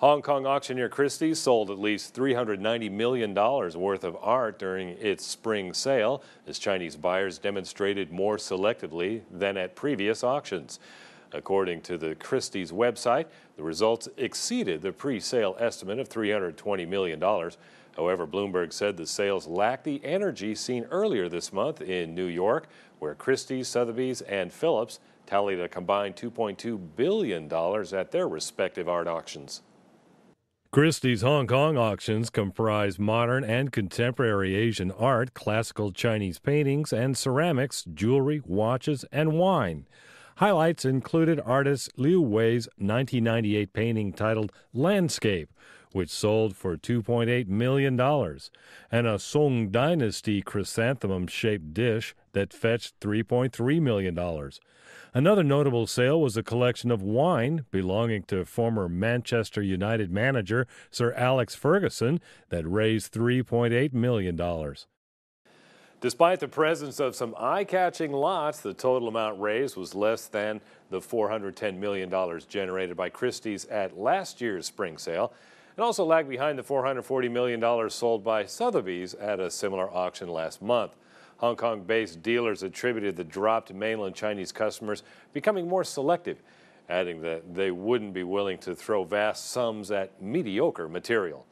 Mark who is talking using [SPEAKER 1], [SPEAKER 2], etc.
[SPEAKER 1] Hong Kong auctioneer Christie's sold at least $390 million worth of art during its spring sale as Chinese buyers demonstrated more selectively than at previous auctions. According to the Christie's website, the results exceeded the pre-sale estimate of $320 million. However, Bloomberg said the sales lacked the energy seen earlier this month in New York, where Christie's, Sotheby's, and Phillips tallied a combined $2.2 billion at their respective art auctions.
[SPEAKER 2] Christie's Hong Kong auctions comprise modern and contemporary Asian art, classical Chinese paintings and ceramics, jewelry, watches, and wine. Highlights included artist Liu Wei's 1998 painting titled Landscape, which sold for $2.8 million, and a Song Dynasty chrysanthemum shaped dish that fetched $3.3 million. Another notable sale was a collection of wine belonging to former Manchester United manager Sir Alex Ferguson that raised $3.8 million.
[SPEAKER 1] Despite the presence of some eye-catching lots, the total amount raised was less than the $410 million generated by Christie's at last year's spring sale. It also lagged behind the $440 million sold by Sotheby's at a similar auction last month. Hong Kong-based dealers attributed the drop to mainland Chinese customers becoming more selective, adding that they wouldn't be willing to throw vast sums at mediocre material.